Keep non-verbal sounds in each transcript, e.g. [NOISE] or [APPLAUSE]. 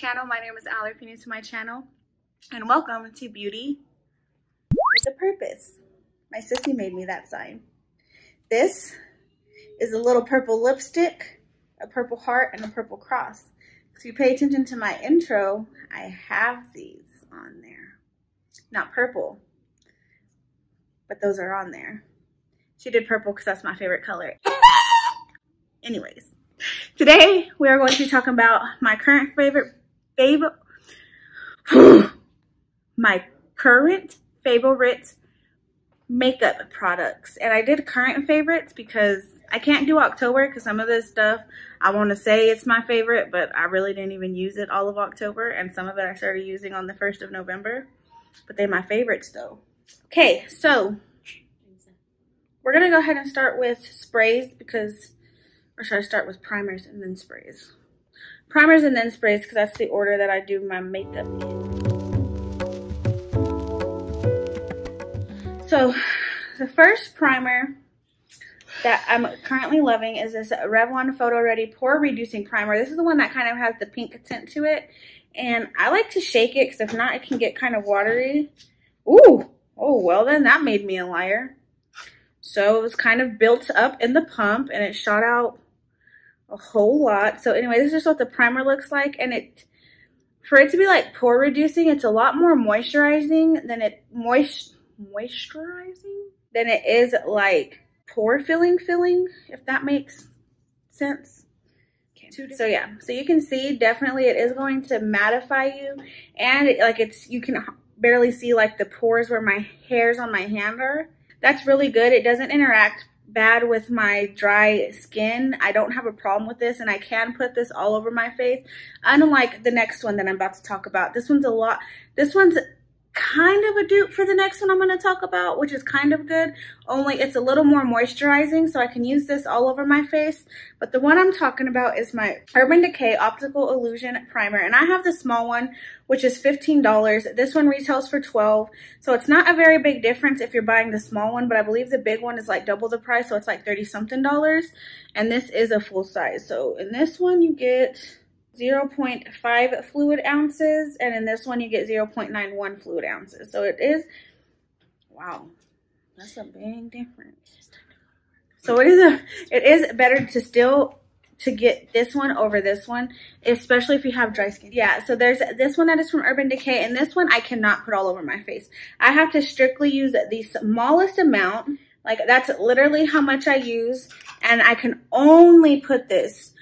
channel. My name is Allie, if you're new to my channel. And welcome to Beauty with a Purpose. My sissy made me that sign. This is a little purple lipstick, a purple heart, and a purple cross. If you pay attention to my intro, I have these on there. Not purple, but those are on there. She did purple because that's my favorite color. [LAUGHS] Anyways, today we are going to be talking about my current favorite, favorite, [SIGHS] my current favorite makeup products. And I did current favorites because I can't do October because some of this stuff I want to say it's my favorite, but I really didn't even use it all of October. And some of it I started using on the 1st of November. But they're my favorites though. Okay, so we're going to go ahead and start with sprays because, or should I start with primers and then sprays? Primers and then sprays because that's the order that I do my makeup in. So the first primer that I'm currently loving is this Revlon Photo Ready Pore Reducing Primer. This is the one that kind of has the pink tint to it. And I like to shake it because if not, it can get kind of watery. Ooh, oh, well then that made me a liar. So it was kind of built up in the pump and it shot out a whole lot. So anyway, this is what the primer looks like. And it, for it to be like pore reducing, it's a lot more moisturizing than it, moist, moisturizing than it is like pore filling filling, if that makes sense. Okay. So yeah, so you can see definitely it is going to mattify you and it, like it's, you can barely see like the pores where my hairs on my hand are. That's really good. It doesn't interact bad with my dry skin. I don't have a problem with this and I can put this all over my face. Unlike the next one that I'm about to talk about. This one's a lot, this one's kind of a dupe for the next one I'm going to talk about, which is kind of good. Only it's a little more moisturizing, so I can use this all over my face. But the one I'm talking about is my Urban Decay Optical Illusion Primer. And I have the small one, which is $15. This one retails for 12 So it's not a very big difference if you're buying the small one, but I believe the big one is like double the price, so it's like 30 something dollars. And this is a full size. So in this one, you get 0.5 fluid ounces, and in this one you get 0.91 fluid ounces. So it is, wow, that's a big difference. So it is a, it is better to still to get this one over this one, especially if you have dry skin. Yeah, so there's this one that is from Urban Decay, and this one I cannot put all over my face. I have to strictly use the smallest amount. Like, that's literally how much I use, and I can only put this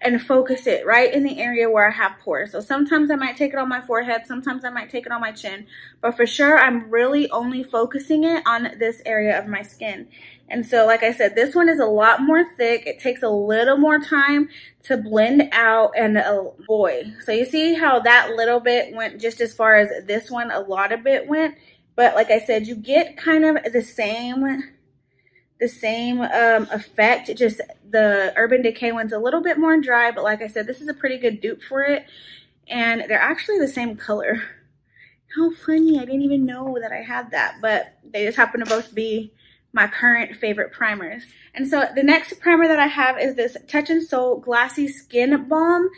and focus it right in the area where I have pores. So sometimes I might take it on my forehead, sometimes I might take it on my chin, but for sure I'm really only focusing it on this area of my skin. And so like I said, this one is a lot more thick. It takes a little more time to blend out and oh boy. So you see how that little bit went just as far as this one, a lot of it went. But like I said, you get kind of the same the same um, effect, just the Urban Decay one's a little bit more dry, but like I said, this is a pretty good dupe for it. And they're actually the same color. How funny, I didn't even know that I had that, but they just happen to both be my current favorite primers. And so the next primer that I have is this Touch In Sol Glassy Skin Balm.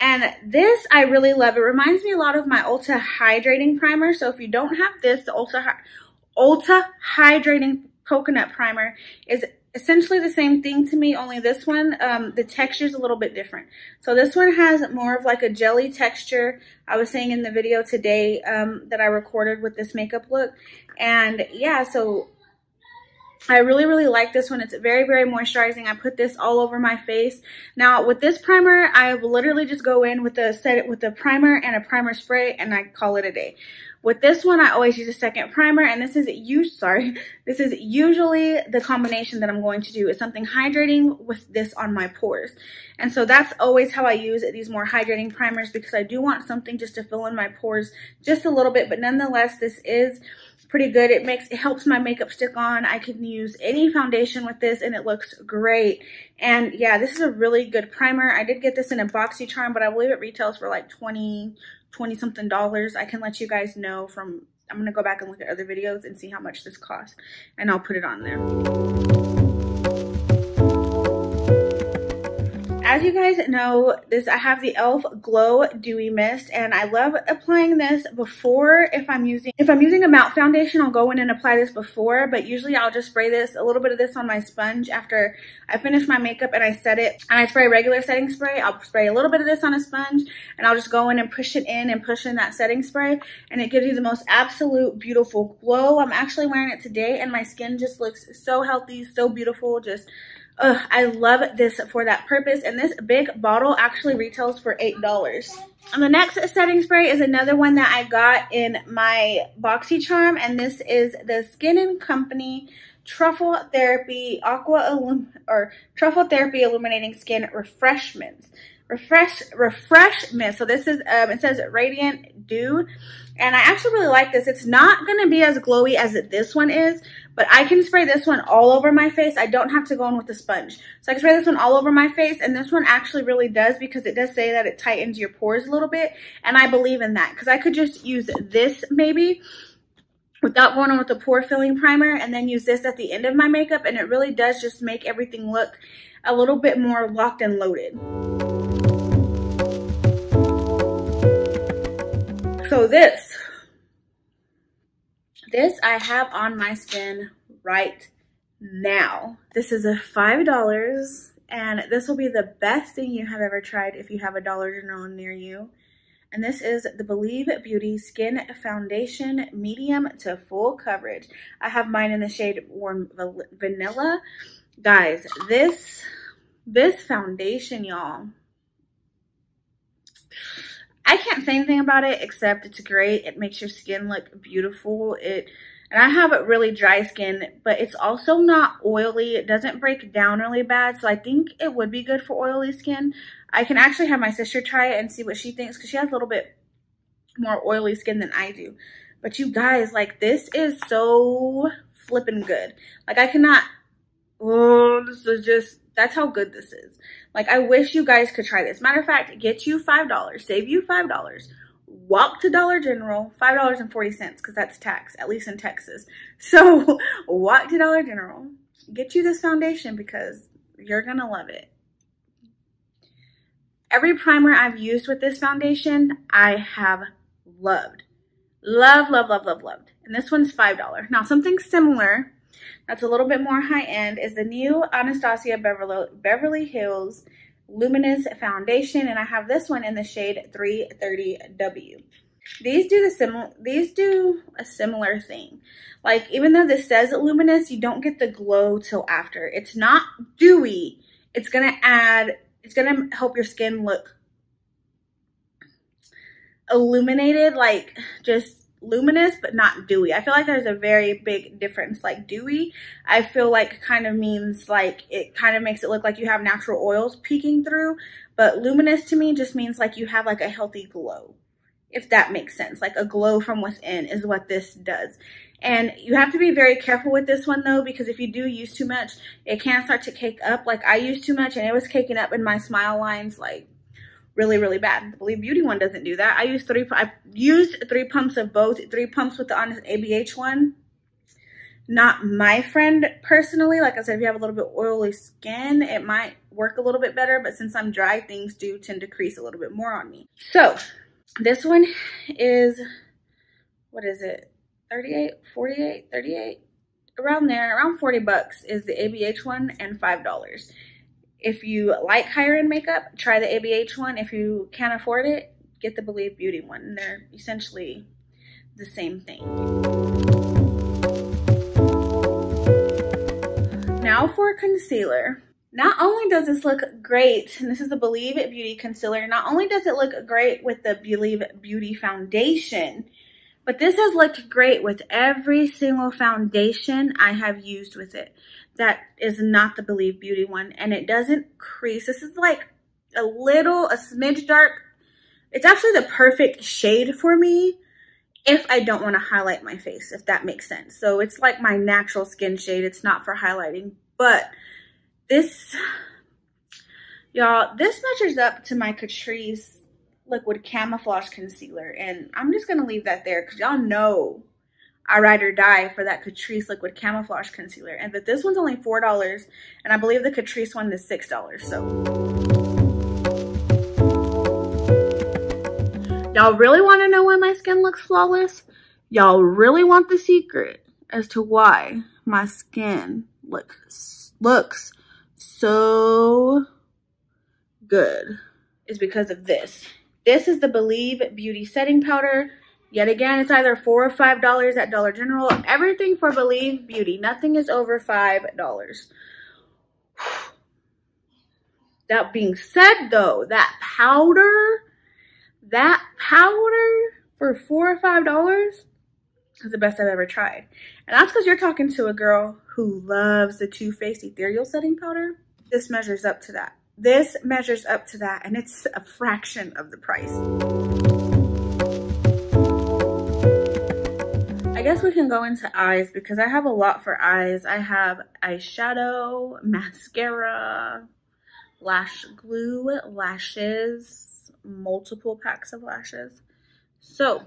And this I really love. It reminds me a lot of my Ulta Hydrating Primer. So if you don't have this, the Ulta, Ulta Hydrating Coconut Primer is essentially the same thing to me, only this one, um, the texture is a little bit different. So this one has more of like a jelly texture. I was saying in the video today um, that I recorded with this makeup look. And yeah, so I really, really like this one. It's very, very moisturizing. I put this all over my face. Now, with this primer, I literally just go in with a set with a primer and a primer spray, and I call it a day. With this one, I always use a second primer, and this is you sorry, this is usually the combination that I'm going to do is something hydrating with this on my pores. And so that's always how I use these more hydrating primers because I do want something just to fill in my pores just a little bit, but nonetheless, this is pretty good. It makes, it helps my makeup stick on. I can use any foundation with this and it looks great. And yeah, this is a really good primer. I did get this in a BoxyCharm, but I believe it retails for like 20, 20 something dollars. I can let you guys know from, I'm going to go back and look at other videos and see how much this costs and I'll put it on there. As you guys know, this I have the e.l.f. Glow Dewy Mist, and I love applying this before if I'm using if I'm using a matte foundation, I'll go in and apply this before, but usually I'll just spray this a little bit of this on my sponge after I finish my makeup and I set it and I spray regular setting spray. I'll spray a little bit of this on a sponge and I'll just go in and push it in and push in that setting spray, and it gives you the most absolute beautiful glow. I'm actually wearing it today, and my skin just looks so healthy, so beautiful, just Ugh, I love this for that purpose. And this big bottle actually retails for $8. And the next setting spray is another one that I got in my BoxyCharm. And this is the Skin and Company Truffle Therapy Aqua Illum or Truffle Therapy Illuminating Skin Refreshments. Refresh refreshment. So this is um it says Radiant Dew. And I actually really like this. It's not going to be as glowy as this one is, but I can spray this one all over my face. I don't have to go in with a sponge. So I can spray this one all over my face. And this one actually really does because it does say that it tightens your pores a little bit. And I believe in that because I could just use this maybe without going on with the pore filling primer and then use this at the end of my makeup. And it really does just make everything look a little bit more locked and loaded. So this this I have on my skin right now. This is a $5 and this will be the best thing you have ever tried if you have a Dollar General near you. And this is the Believe Beauty Skin Foundation Medium to Full Coverage. I have mine in the shade Warm Vanilla. Guys, this, this foundation, y'all, I can't say anything about it except it's great. It makes your skin look beautiful. It and I have a really dry skin, but it's also not oily. It doesn't break down really bad, so I think it would be good for oily skin. I can actually have my sister try it and see what she thinks because she has a little bit more oily skin than I do. But you guys, like this is so flipping good. Like I cannot, oh, this is just that's how good this is. Like, I wish you guys could try this. Matter of fact, get you $5, save you $5. Walk to Dollar General, $5.40 because that's tax, at least in Texas. [LAUGHS] So walk to Dollar General, get you this foundation because you're going to love it. Every primer I've used with this foundation, I have loved. Love, love, love, love, loved. And this one's $5. Now, something similar that's a little bit more high end is the new Anastasia Beverly, Hills Luminous Foundation. And I have this one in the shade 330W. These do the similar, these do a similar thing. Like, even though this says luminous, you don't get the glow till after. It's not dewy. It's going to add, it's going to help your skin look illuminated, like just luminous but not dewy. I feel like there's a very big difference. Like dewy, I feel like kind of means like it kind of makes it look like you have natural oils peeking through. But luminous to me just means like you have like a healthy glow, if that makes sense. Like a glow from within is what this does. And you have to be very careful with this one though, because if you do use too much, it can start to cake up. Like I used too much and it was caking up in my smile lines like really, really bad. The Believe Beauty one doesn't do that. I use three, I've used three pumps of both, three pumps with the Honest ABH one. Not my friend personally. Like I said, if you have a little bit oily skin, it might work a little bit better. But since I'm dry, things do tend to crease a little bit more on me. So this one is, what is it? 38, 48, 38? Around there, around 40 bucks is the ABH one and $5. If you like higher end makeup, try the ABH one. If you can't afford it, get the Believe Beauty one. They're essentially the same thing. Now for concealer. Not only does this look great, and this is the Believe Beauty Concealer, not only does it look great with the Believe Beauty Foundation, but this has looked great with every single foundation I have used with it that is not the Believe Beauty one. And it doesn't crease. This is like a little, a smidge dark. It's actually the perfect shade for me if I don't want to highlight my face, if that makes sense. So it's like my natural skin shade. It's not for highlighting. But this, y'all, this measures up to my Catrice Liquid Camouflage Concealer. And I'm just going to leave that there because y'all know I Ride or Die for that Catrice Liquid Camouflage Concealer. And but this one's only $4 and I believe the Catrice one is $6. So y'all really want to know why my skin looks flawless? Y'all really want the secret as to why my skin looks looks so good is because of this. This is the Believe Beauty Setting Powder. Yet again, it's either 4 or $5 at Dollar General. Everything for Believe Beauty. Nothing is over $5. [SIGHS] That being said, though, that powder, that powder for 4 or $5 is the best I've ever tried. And that's because you're talking to a girl who loves the Too Faced Ethereal Setting Powder. This measures up to that. This measures up to that, and it's a fraction of the price. Guess we can go into eyes because I have a lot for eyes. I have eyeshadow, mascara, lash glue, lashes, multiple packs of lashes. So,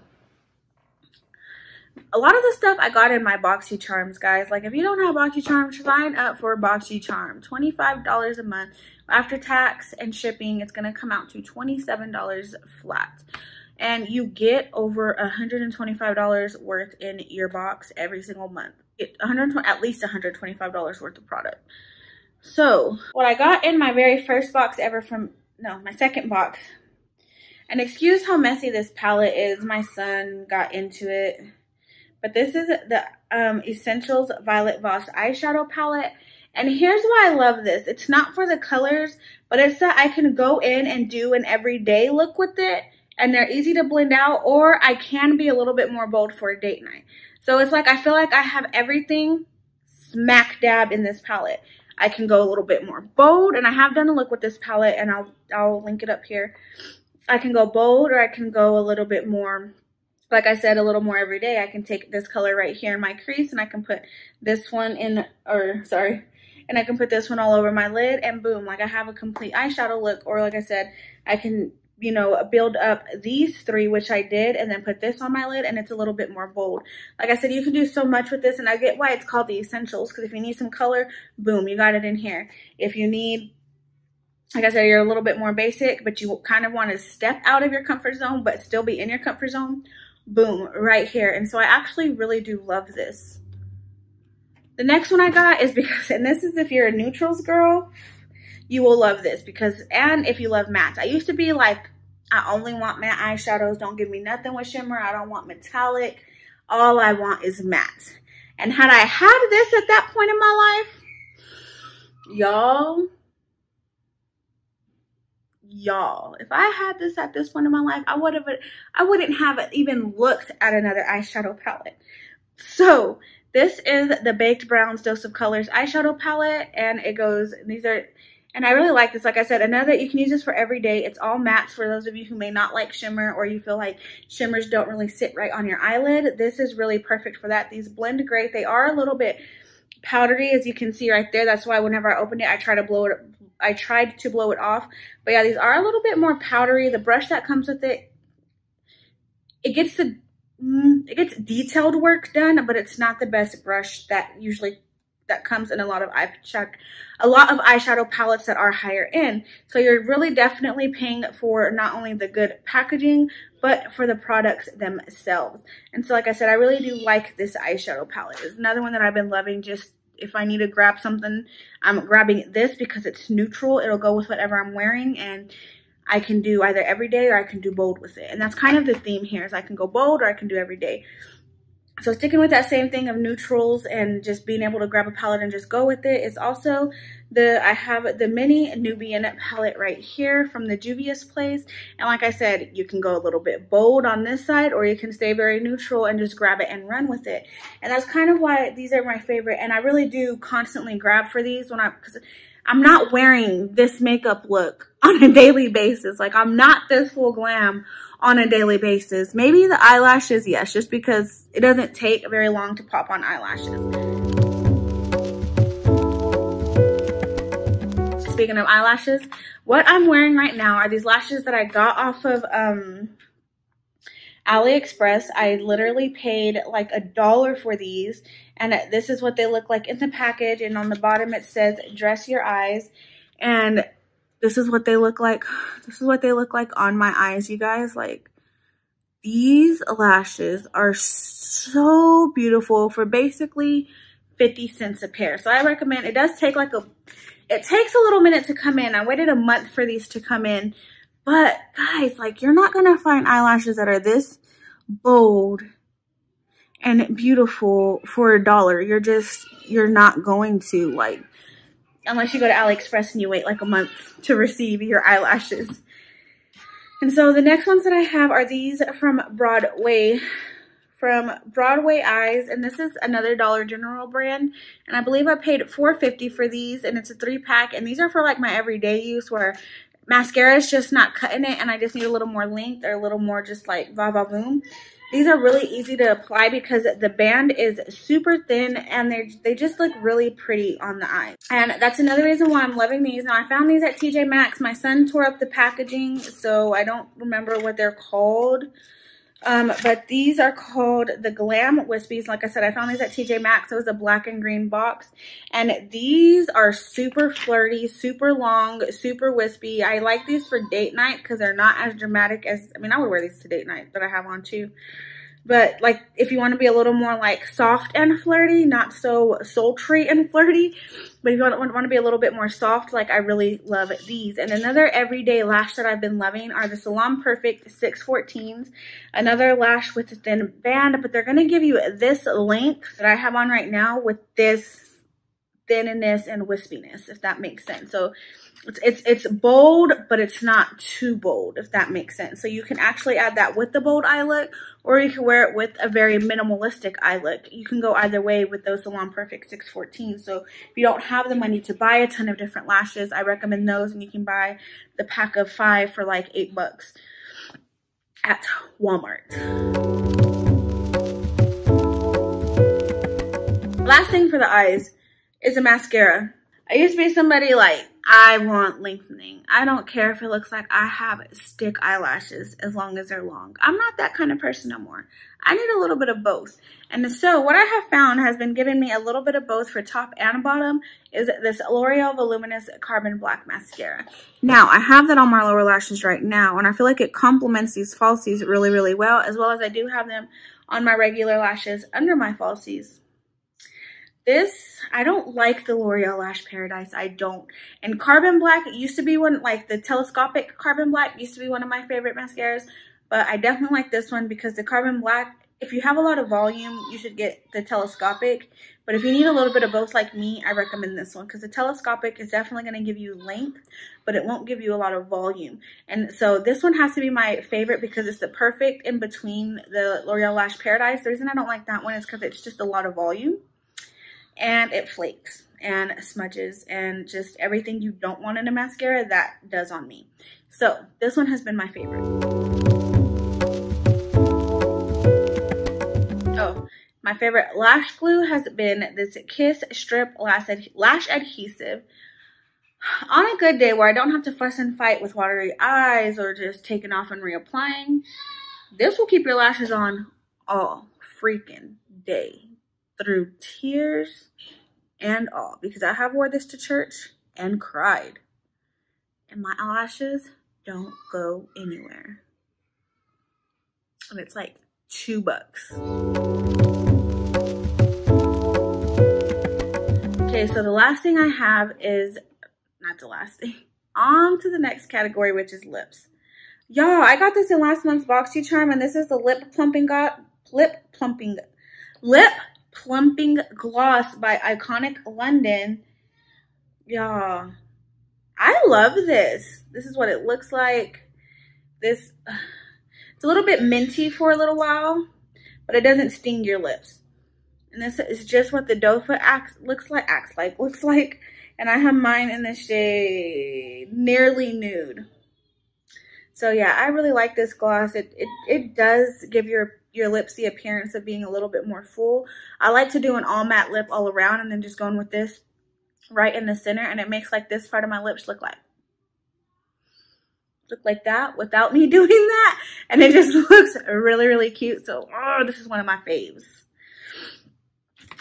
a lot of the stuff I got in my BoxyCharms, guys. Like, if you don't have Boxy BoxyCharms, sign up for BoxyCharm. $25 a month. After tax and shipping, it's going to come out to $27 flat and you get over $125 worth in your box every single month. 120, at least $125 worth of product. So what I got in my very first box ever from, no, my second box, and excuse how messy this palette is. My son got into it. But this is the um, Essentials Violet Voss eyeshadow palette. And here's why I love this. It's not for the colors, but it's that I can go in and do an everyday look with it and they're easy to blend out or I can be a little bit more bold for a date night. So it's like I feel like I have everything smack dab in this palette. I can go a little bit more bold and I have done a look with this palette and I'll I'll link it up here. I can go bold or I can go a little bit more like I said, a little more every day. I can take this color right here in my crease and I can put this one in, or sorry, and I can put this one all over my lid and boom, like I have a complete eyeshadow look. Or like I said, I can you know, build up these three, which I did, and then put this on my lid, and it's a little bit more bold. Like I said, you can do so much with this, and I get why it's called the Essentials, because if you need some color, boom, you got it in here. If you need, like I said, you're a little bit more basic, but you kind of want to step out of your comfort zone, but still be in your comfort zone, boom, right here. And so I actually really do love this. The next one I got is [LAUGHS] because, and this is if you're a neutrals girl, you will love this because, and if you love mattes. I used to be like, I only want matte eyeshadows. Don't give me nothing with shimmer. I don't want metallic. All I want is matte. And had I had this at that point in my life, y'all, y'all, if I had this at this point in my life, I would have, I wouldn't have even looked at another eyeshadow palette. So this is the Baked Browns Dose of Colors eyeshadow palette, and it goes, these are and I really like this. Like I said, I know that you can use this for every day. It's all mattes for those of you who may not like shimmer or you feel like shimmers don't really sit right on your eyelid. This is really perfect for that. These blend great. They are a little bit powdery as you can see right there. That's why whenever I opened it, I try to blow it, I tried to blow it off. But yeah, these are a little bit more powdery. The brush that comes with it, it gets the, mm, it gets detailed work done, but it's not the best brush that usually that comes in a lot of eye check, a lot of eyeshadow palettes that are higher end. So you're really definitely paying for not only the good packaging, but for the products themselves. And so like I said, I really do like this eyeshadow palette. It's another one that I've been loving just if I need to grab something, I'm grabbing this because it's neutral. It'll go with whatever I'm wearing and I can do either every day or I can do bold with it. And that's kind of the theme here is I can go bold or I can do every day. So sticking with that same thing of neutrals and just being able to grab a palette and just go with it is also the, I have the mini Nubian palette right here from the Juvia's Place. And like I said, you can go a little bit bold on this side or you can stay very neutral and just grab it and run with it. And that's kind of why these are my favorite. And I really do constantly grab for these when I, because I'm not wearing this makeup look on a [LAUGHS] daily basis. Like I'm not this full glam on a daily basis. Maybe the eyelashes, yes, just because it doesn't take very long to pop on eyelashes. Speaking of eyelashes, what I'm wearing right now are these lashes that I got off of um, AliExpress. I literally paid like a dollar for these. And this is what they look like in the package. And on the bottom it says, dress your eyes. And this is what they look like. [SIGHS] This is what they look like on my eyes, you guys. Like, these lashes are so beautiful for basically 50 cents a pair. So I recommend, it does take like a, it takes a little minute to come in. I waited a month for these to come in. But guys, like you're not going to find eyelashes that are this bold and beautiful for a dollar. You're just, you're not going to like, unless you go to AliExpress and you wait like a month to receive your eyelashes. And so the next ones that I have are these from Broadway, from Broadway Eyes, and this is another Dollar General brand, and I believe I paid $4.50 for these, and it's a three pack, and these are for like my everyday use where mascara is just not cutting it, and I just need a little more length or a little more just like va va voom. These are really easy to apply because the band is super thin and they they just look really pretty on the eyes. And that's another reason why I'm loving these. Now, I found these at TJ Maxx. My son tore up the packaging, so I don't remember what they're called. Um, but these are called the Glam Wispies. Like I said, I found these at TJ Maxx. It was a black and green box. And these are super flirty, super long, super wispy. I like these for date night because they're not as dramatic as, I mean, I would wear these to date night that I have on too. But like if you want to be a little more like soft and flirty, not so sultry and flirty, but if you want, want to be a little bit more soft, like I really love these. And another everyday lash that I've been loving are the Salon Perfect 614s. Another lash with a thin band, but they're going to give you this length that I have on right now with this thinniness and wispiness, if that makes sense. So it's, it's, it's bold, but it's not too bold, if that makes sense. So you can actually add that with the bold eye look, or you can wear it with a very minimalistic eye look. You can go either way with those Salon Perfect 614. So if you don't have the money to buy a ton of different lashes, I recommend those, and you can buy the pack of five for like eight bucks at Walmart. Last thing for the eyes is a mascara. I used to be somebody like, I want lengthening. I don't care if it looks like I have stick eyelashes as long as they're long. I'm not that kind of person no more. I need a little bit of both. And so what I have found has been giving me a little bit of both for top and bottom is this L'Oreal Voluminous Carbon Black Mascara. Now, I have that on my lower lashes right now, and I feel like it complements these falsies really, really well, as well as I do have them on my regular lashes under my falsies. This, I don't like the L'Oreal Lash Paradise. I don't. And Carbon Black it used to be one, like the telescopic Carbon Black used to be one of my favorite mascaras. But I definitely like this one because the Carbon Black, if you have a lot of volume, you should get the telescopic. But if you need a little bit of both like me, I recommend this one because the telescopic is definitely going to give you length, but it won't give you a lot of volume. And so this one has to be my favorite because it's the perfect in between the L'Oreal Lash Paradise. The reason I don't like that one is because it's just a lot of volume and it flakes and smudges and just everything you don't want in a mascara that does on me. So this one has been my favorite. Oh, my favorite lash glue has been this Kiss Strip Lash, ad lash Adhesive. On a good day where I don't have to fuss and fight with watery eyes or just taking off and reapplying, this will keep your lashes on all freaking day through tears and all because I have wore this to church and cried. And my eyelashes don't go anywhere. And it's like two bucks. Okay, so the last thing I have is, not the last thing, [LAUGHS] on to the next category, which is lips. Y'all, I got this in last month's BoxyCharm, and this is the lip plumping got lip plumping lip Plumping Gloss by Iconic London. Y'all, I love this. This is what it looks like. This, it's a little bit minty for a little while, but it doesn't sting your lips. And this is just what the doe foot acts, looks like, acts like, looks like. And I have mine in the shade Nearly Nude. So yeah, I really like this gloss. It, it, it does give your your lips the appearance of being a little bit more full. I like to do an all matte lip all around and then just going with this right in the center and it makes like this part of my lips look like look like that without me [LAUGHS] doing that. And it just [LAUGHS] looks really really cute. So oh this is one of my faves.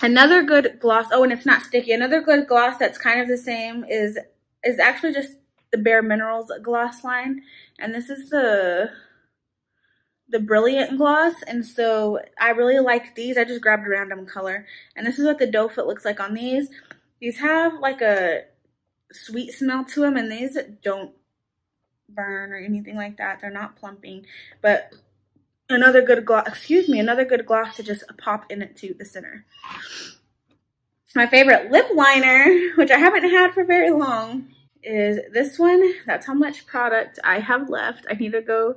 Another good gloss oh and it's not sticky. Another good gloss that's kind of the same is is actually just the bareMinerals gloss line. And this is the the Brilliant Gloss. And so I really like these. I just grabbed a random color. And this is what the doe foot looks like on these. These have like a sweet smell to them. And these don't burn or anything like that. They're not plumping. But another good gloss, excuse me, another good gloss to just pop in it to the center. My favorite lip liner, [LAUGHS] which I haven't had for very long, is this one. That's how much product I have left. I need to go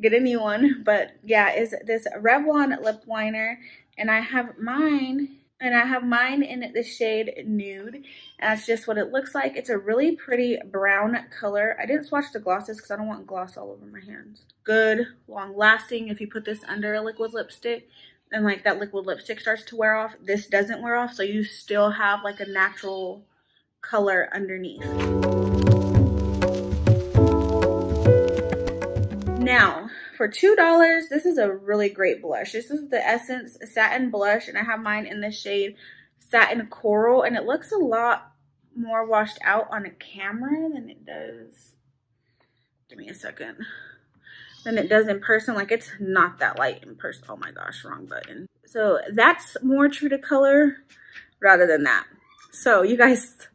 get a new one. But yeah, is this Revlon lip liner. And I have mine, and I have mine in the shade Nude. And that's just what it looks like. It's a really pretty brown color. I didn't swatch the glosses because I don't want gloss all over my hands. Good, long lasting if you put this under a liquid lipstick and like that liquid lipstick starts to wear off. This doesn't wear off, so you still have like a natural color underneath. Now, for $2, this is a really great blush. This is the Essence Satin Blush, and I have mine in the shade Satin Coral, and it looks a lot more washed out on a camera than it does. Give me a second. Than it does in person. Like, it's not that light in person. Oh my gosh, wrong button. So, that's more true to color rather than that. So, you guys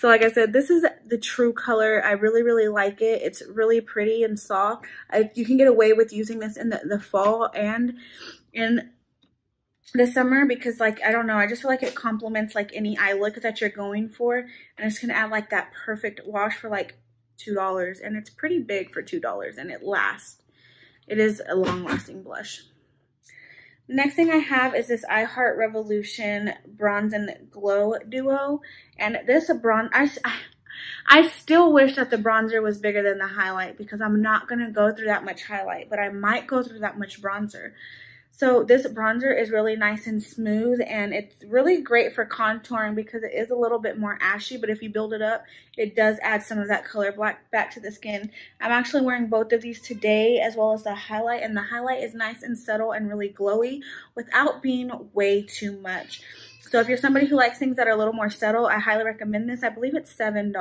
so like I said, this is the true color. I really, really like it. It's really pretty and soft. I, you can get away with using this in the, the fall and in the summer because like, I don't know, I just feel like it complements like any eye look that you're going for. And it's to add like that perfect wash for like $2 and it's pretty big for $2 and it lasts. It is a long lasting blush. Next thing I have is this I Heart Revolution Bronze and Glow Duo. And this bronze, I, I still wish that the bronzer was bigger than the highlight because I'm not going to go through that much highlight, but I might go through that much bronzer. So this bronzer is really nice and smooth and it's really great for contouring because it is a little bit more ashy, but if you build it up, it does add some of that color black back to the skin. I'm actually wearing both of these today as well as the highlight and the highlight is nice and subtle and really glowy without being way too much. So if you're somebody who likes things that are a little more subtle, I highly recommend this. I believe it's $7.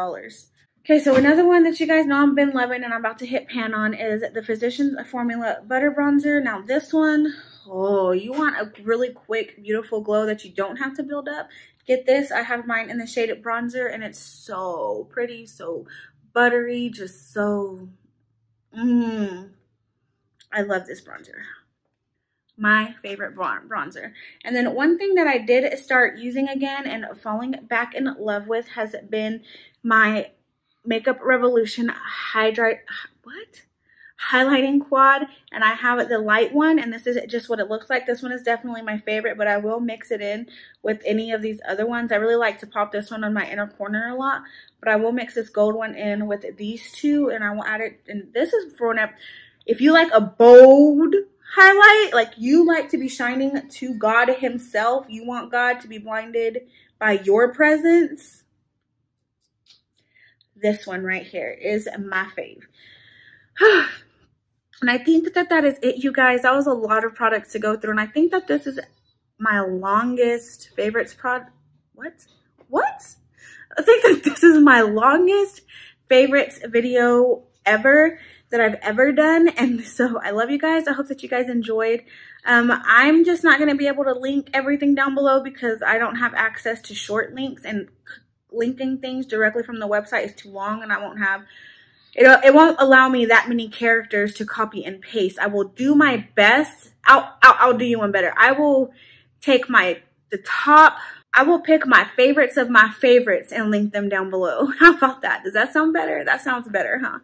Okay, so another one that you guys know I've been loving and I'm about to hit pan on is the Physicians Formula Butter Bronzer. Now this one, Oh, you want a really quick, beautiful glow that you don't have to build up? Get this. I have mine in the shade bronzer and it's so pretty, so buttery, just so, mmm. I love this bronzer. My favorite bronzer. And then one thing that I did start using again and falling back in love with has been my Makeup Revolution Hydrate, what? Highlighting quad and I have the light one and this is just what it looks like. This one is definitely my favorite but I will mix it in with any of these other ones. I really like to pop this one on my inner corner a lot but I will mix this gold one in with these two and I will add it and this is for up. If you like a bold highlight, like you like to be shining to God himself, you want God to be blinded by your presence, this one right here is my fave. [SIGHS] And I think that that is it, you guys. That was a lot of products to go through. And I think that this is my longest favorites prod. What? What? I think that this is my longest favorites video ever that I've ever done. And so I love you guys. I hope that you guys enjoyed. Um, I'm just not going to be able to link everything down below because I don't have access to short links and linking things directly from the website is too long and I won't have it, uh, it won't allow me that many characters to copy and paste. I will do my best. I'll, I'll, I'll do you one better. I will take my, the top, I will pick my favorites of my favorites and link them down below. [LAUGHS] How about that? Does that sound better? That sounds better, huh?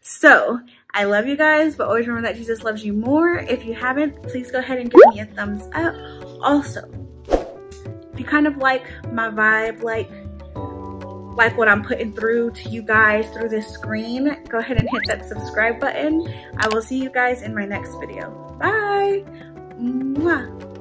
So, I love you guys, but always remember that Jesus loves you more. If you haven't, please go ahead and give me a thumbs up. Also, if you kind of like my vibe, like like what I'm putting through to you guys through this screen, go ahead and hit that subscribe button. I will see you guys in my next video. Bye! Mwah.